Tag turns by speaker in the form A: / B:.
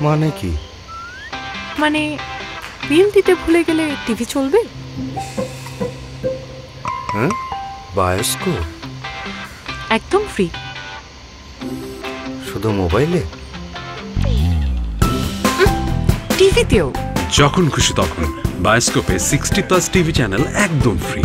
A: মানে কি?
B: মানে বিল দিতে ভুলে গেলে টিভি চলবে?
A: হ্যাঁ? বায়োস্কোপ?
B: একদম ফ্রি।
A: শুধু মোবাইলে?
B: টিভিতেও।
C: যখন খুশি তখন। বায়োস্কোপে সিক্সটি প্লাস টিভি চ্যানেল একদম ফ্রি